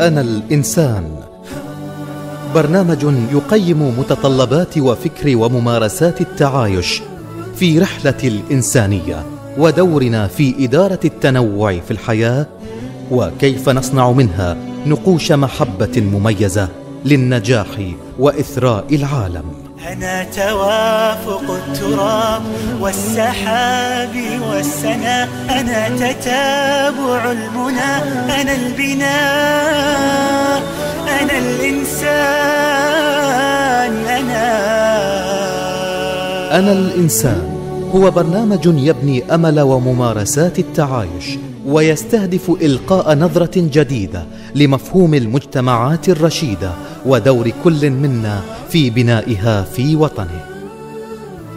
أنا الإنسان. برنامج يقيم متطلبات وفكر وممارسات التعايش في رحلة الإنسانية ودورنا في إدارة التنوع في الحياة وكيف نصنع منها نقوش محبة مميزة للنجاح وإثراء العالم. أنا توافق التراب والسحاب والسنا. أنا تتابع المنى. أنا البناء أنا الإنسان. أنا. أنا الإنسان. هو برنامج يبني أمل وممارسات التعايش. ويستهدف إلقاء نظرة جديدة لمفهوم المجتمعات الرشيدة ودور كل منا في بنائها في وطنه.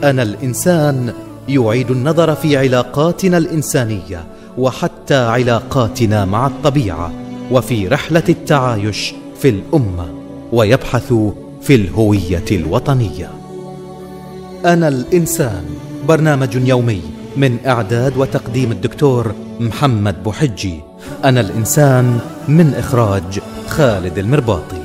أنا الإنسان يعيد النظر في علاقاتنا الإنسانية وحتى علاقاتنا مع الطبيعة وفي رحلة التعايش في الأمة ويبحث في الهوية الوطنية. أنا الإنسان برنامج يومي من إعداد وتقديم الدكتور محمد بوحجي. أنا الإنسان من إخراج خالد المرباطي.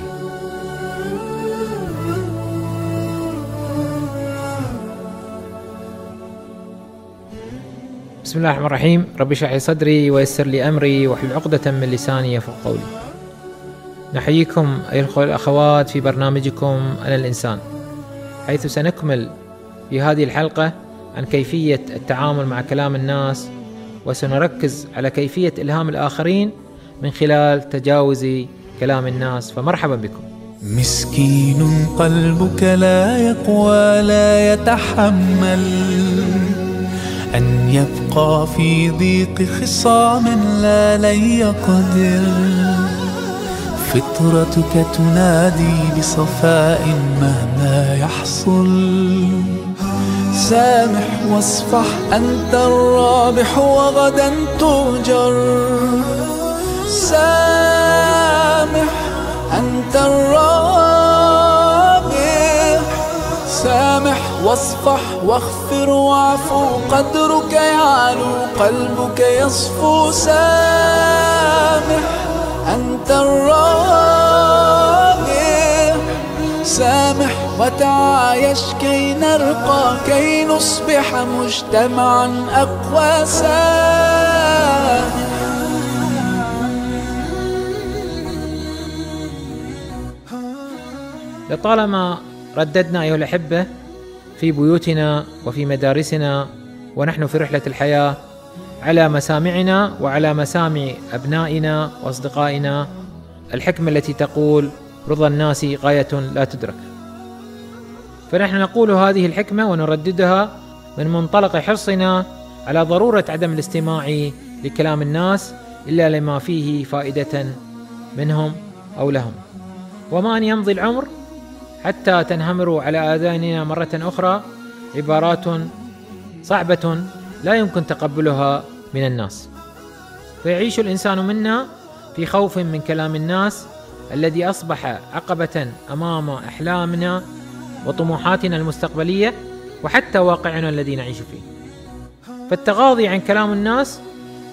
بسم الله الرحمن الرحيم. رب اشرح لي صدري ويسر لي أمري واحلل عقدة من لساني يفقه قولي. نحييكم أيها الاخوه والاخوات في برنامجكم أنا الإنسان. حيث سنكمل في هذه الحلقة عن كيفية التعامل مع كلام الناس وسنركز على كيفية إلهام الآخرين من خلال تجاوز كلام الناس. فمرحبا بكم. مسكين قلبك لا يقوى لا يتحمل. أن يبقى في ضيق خصام لا لن يقدر. فطرتك تنادي بصفاء مهما يحصل. سامح واصفح أنت الرابح وغدا تؤجر سامح أنت الرابح. سامح واصفح واغفر واعفو قدرك يعلو قلبك يصفو. سامح أنت الرابح. سامح وتعايش كي نرقى كي نصبح مجتمعا أقوى سامح لطالما رددنا أيها الأحبة في بيوتنا وفي مدارسنا ونحن في رحلة الحياة على مسامعنا وعلى مسامع أبنائنا وأصدقائنا الحكمة التي تقول رضا الناس غاية لا تدرك. فنحن نقول هذه الحكمة ونرددها من منطلق حرصنا على ضرورة عدم الاستماع لكلام الناس إلا لما فيه فائدة منهم أو لهم. وما أن يمضي العمر حتى تنهمر على آذاننا مرة أخرى عبارات صعبة لا يمكن تقبلها من الناس. فيعيش الإنسان منا في خوف من كلام الناس الذي أصبح عقبة أمام أحلامنا وطموحاتنا المستقبلية وحتى واقعنا الذي نعيش فيه. فالتغاضي عن كلام الناس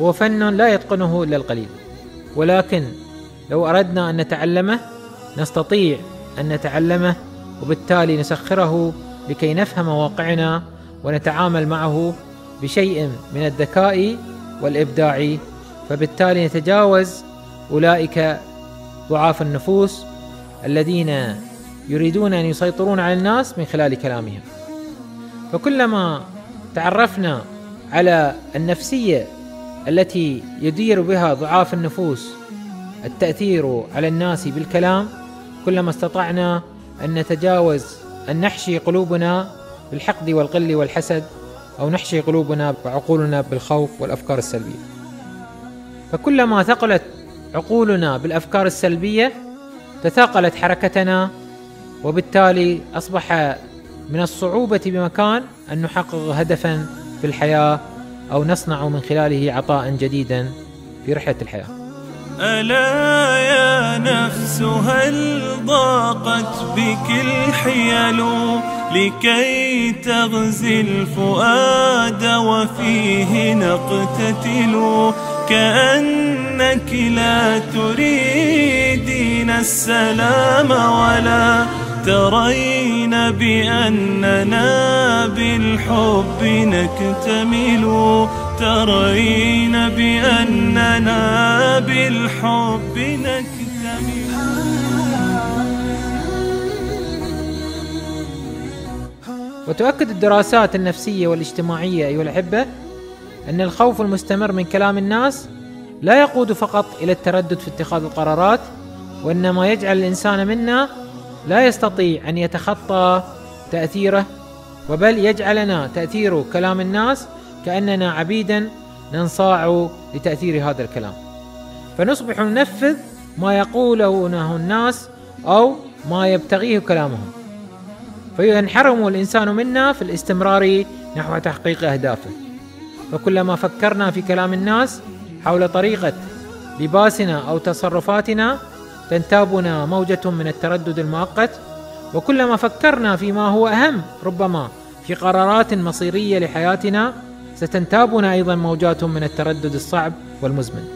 هو فن لا يتقنه إلا القليل. ولكن لو أردنا أن نتعلمه نستطيع أن نتعلمه وبالتالي نسخره لكي نفهم واقعنا ونتعامل معه بشيء من الذكاء والإبداع. فبالتالي نتجاوز أولئك ضعاف النفوس الذين يريدون أن يسيطرون على الناس من خلال كلامهم. فكلما تعرفنا على النفسية التي يدير بها ضعاف النفوس التأثير على الناس بالكلام كلما استطعنا أن نتجاوز أن نحشي قلوبنا بالحقد والغل والحسد أو نحشي قلوبنا وعقولنا بالخوف والأفكار السلبية. فكلما ثقلت عقولنا بالأفكار السلبية تثاقلت حركتنا وبالتالي أصبح من الصعوبة بمكان أن نحقق هدفا في الحياة أو نصنع من خلاله عطاء جديدا في رحلة الحياة. ألا يا نفس هل ضاقت بك الحيل لكي تغزي الفؤاد وفيه نقتتل كأنك لا تريدين السلام ولا ترين بأننا بالحب نكتمل. ترين بأننا بالحب نكتمل. وتؤكد الدراسات النفسية والاجتماعية أيها الأحبة أن الخوف المستمر من كلام الناس لا يقود فقط إلى التردد في اتخاذ القرارات وإنما يجعل الإنسان منا لا يستطيع أن يتخطى تأثيره وبل يجعلنا تأثير كلام الناس كأننا عبيدا ننصاع لتأثير هذا الكلام. فنصبح ننفذ ما يقوله الناس أو ما يبتغيه كلامهم. فينحرم الإنسان منا في الاستمرار نحو تحقيق أهدافه. فكلما فكرنا في كلام الناس حول طريقة لباسنا أو تصرفاتنا تنتابنا موجة من التردد المؤقت وكلما فكرنا فيما هو أهم ربما في قرارات مصيرية لحياتنا ستنتابنا أيضا موجات من التردد الصعب والمزمن.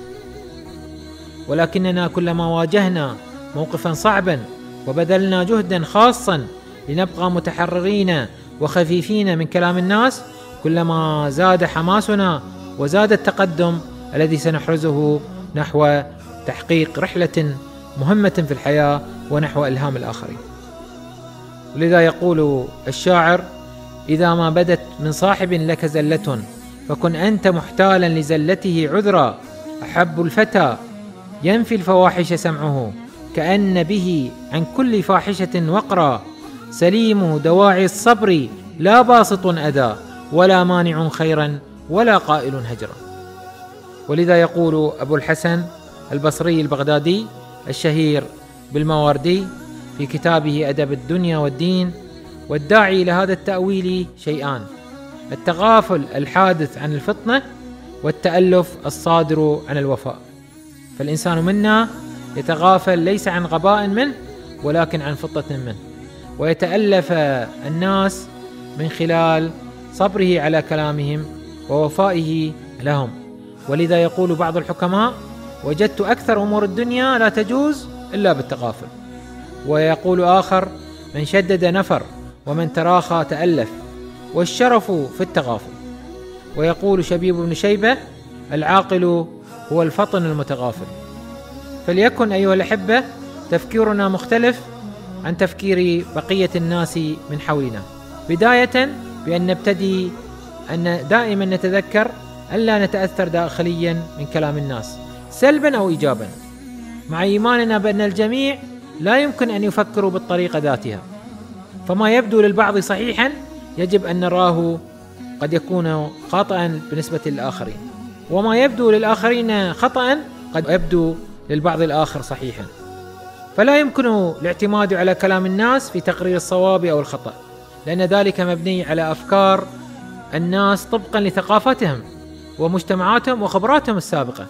ولكننا كلما واجهنا موقفا صعبا وبذلنا جهدا خاصا لنبقى متحررين وخفيفين من كلام الناس كلما زاد حماسنا وزاد التقدم الذي سنحرزه نحو تحقيق رحلة مهمة في الحياة ونحو إلهام الآخرين. لذا يقول الشاعر إذا ما بدت من صاحب لك زلة فكن أنت محتالا لزلته عذرا. أحب الفتى ينفي الفواحش سمعه. كأن به عن كل فاحشة وقرا. سليم دواعي الصبر لا باسط أذى ولا مانع خيرا ولا قائل هجرا. ولذا يقول أبو الحسن البصري البغدادي الشهير بالماوردي في كتابه أدب الدنيا والدين والداعي إلى هذا التأويل شيئان التغافل الحادث عن الفطنة والتألف الصادر عن الوفاء. فالإنسان منا يتغافل ليس عن غباء منه ولكن عن فطة منه. ويتألف الناس من خلال صبره على كلامهم ووفائه لهم. ولذا يقول بعض الحكماء وجدت أكثر أمور الدنيا لا تجوز إلا بالتغافل. ويقول آخر من شدد نفر ومن تراخى تألف والشرف في التغافل. ويقول شبيب بن شيبة العاقل هو الفطن المتغافل. فليكن أيها الأحبة تفكيرنا مختلف عن تفكير بقية الناس من حولنا. بداية بأن نبتدي أن دائما نتذكر ألا نتأثر داخليا من كلام الناس. سلبا أو إيجابا. مع إيماننا بأن الجميع لا يمكن أن يفكروا بالطريقة ذاتها. فما يبدو للبعض صحيحا يجب أن نراه قد يكون خاطئا بالنسبة للآخرين. وما يبدو للآخرين خطأ قد يبدو للبعض الآخر صحيحا. فلا يمكن الاعتماد على كلام الناس في تقرير الصواب أو الخطأ لأن ذلك مبني على أفكار الناس طبقا لثقافتهم ومجتمعاتهم وخبراتهم السابقة.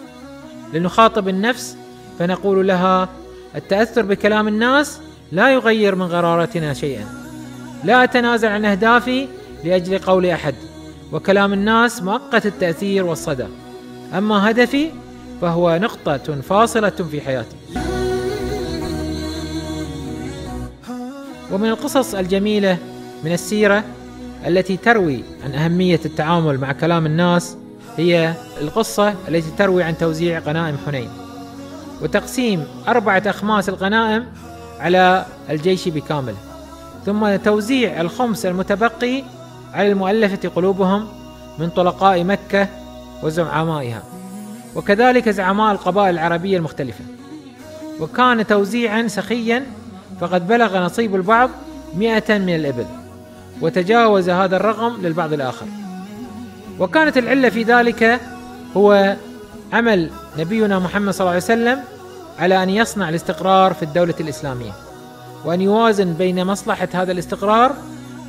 لنخاطب النفس فنقول لها التأثر بكلام الناس لا يغير من قراراتنا شيئا. لا أتنازل عن أهدافي لأجل قول أحد وكلام الناس مؤقت التأثير والصدى. أما هدفي فهو نقطة فاصلة في حياتي. ومن القصص الجميلة من السيرة التي تروي عن أهمية التعامل مع كلام الناس هي القصة التي تروي عن توزيع غنائم حنين. وتقسيم أربعة أخماس الغنائم على الجيش بكامله ثم توزيع الخمس المتبقي على المؤلفة قلوبهم من طلقاء مكة وزعمائها. وكذلك زعماء القبائل العربية المختلفة. وكان توزيعا سخيا فقد بلغ نصيب البعض مئة من الإبل. وتجاوز هذا الرقم للبعض الآخر. وكانت العلة في ذلك هو عمل نبينا محمد صلى الله عليه وسلم على أن يصنع الاستقرار في الدولة الإسلامية وأن يوازن بين مصلحة هذا الاستقرار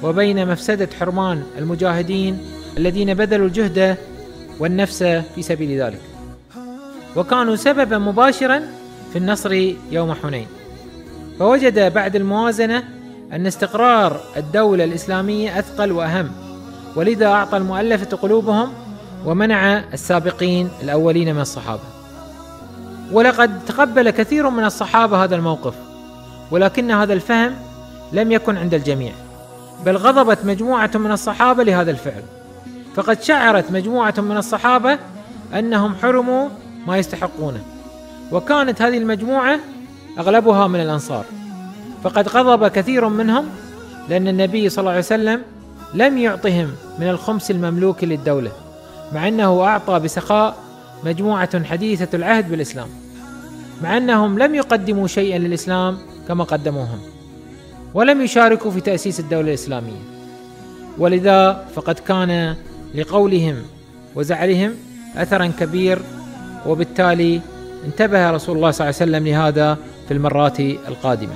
وبين مفسدة حرمان المجاهدين الذين بذلوا الجهد والنفس في سبيل ذلك. وكانوا سببا مباشرا في النصر يوم حنين. فوجد بعد الموازنة أن استقرار الدولة الإسلامية أثقل وأهم. ولذا أعطى المؤلفة قلوبهم ومنع السابقين الأولين من الصحابة. ولقد تقبل كثير من الصحابة هذا الموقف ولكن هذا الفهم لم يكن عند الجميع بل غضبت مجموعة من الصحابة لهذا الفعل. فقد شعرت مجموعة من الصحابة أنهم حرموا ما يستحقونه وكانت هذه المجموعة أغلبها من الأنصار. فقد غضب كثير منهم لأن النبي صلى الله عليه وسلم لم يعطهم من الخمس المملوك للدولة مع أنه أعطى بسخاء مجموعة حديثة العهد بالإسلام مع أنهم لم يقدموا شيئا للإسلام كما قدموهم ولم يشاركوا في تأسيس الدولة الإسلامية. ولذا فقد كان لقولهم وزعلهم أثرا كبير وبالتالي انتبه رسول الله صلى الله عليه وسلم لهذا في المرات القادمة.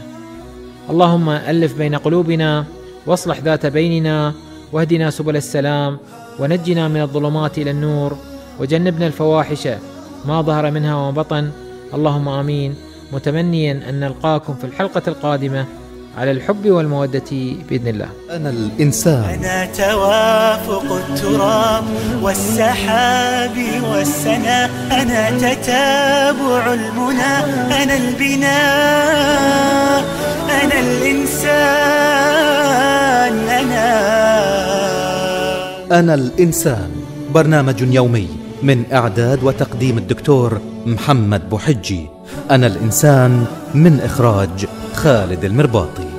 اللهم ألف بين قلوبنا واصلح ذات بيننا واهدنا سبل السلام ونجنا من الظلمات إلى النور وجنبنا الفواحش ما ظهر منها وما بطن. اللهم آمين. متمنيا أن نلقاكم في الحلقة القادمة على الحب والمودة بإذن الله. أنا الإنسان. أنا توافق التراب والسحاب والسنا. أنا تتابع المنى. أنا البناء. أنا الإنسان. برنامج يومي من إعداد وتقديم الدكتور محمد بوحجي. أنا الإنسان من إخراج خالد المرباطي.